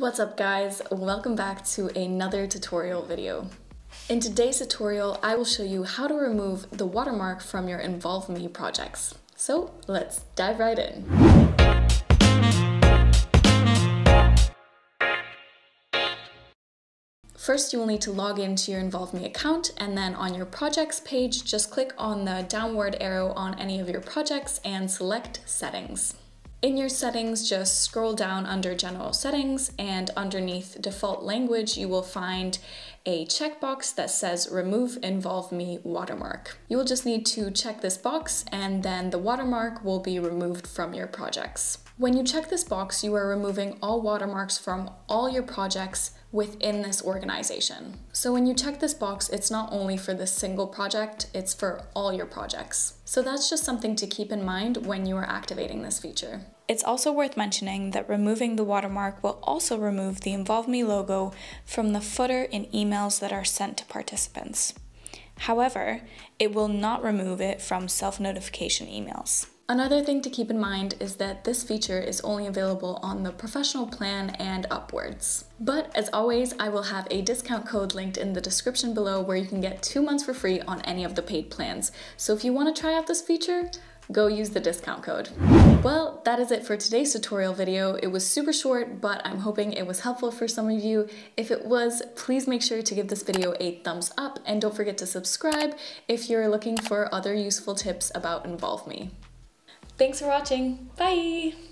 What's up guys? Welcome back to another tutorial video. In today's tutorial, I will show you how to remove the watermark from your Involve Me projects. So let's dive right in. First, you will need to log into your Involve Me account and then on your projects page, just click on the downward arrow on any of your projects and select settings. In your settings, just scroll down under general settings and underneath default language, you will find a checkbox that says remove involve me watermark. You will just need to check this box and then the watermark will be removed from your projects. When you check this box, you are removing all watermarks from all your projects within this organization. So when you check this box, it's not only for this single project, it's for all your projects. So that's just something to keep in mind when you are activating this feature. It's also worth mentioning that removing the watermark will also remove the Involve Me logo from the footer in emails that are sent to participants. However, it will not remove it from self-notification emails. Another thing to keep in mind is that this feature is only available on the professional plan and upwards. But as always, I will have a discount code linked in the description below where you can get two months for free on any of the paid plans. So if you want to try out this feature, go use the discount code. Well, that is it for today's tutorial video. It was super short, but I'm hoping it was helpful for some of you. If it was, please make sure to give this video a thumbs up and don't forget to subscribe if you're looking for other useful tips about Involve Me. Thanks for watching. Bye.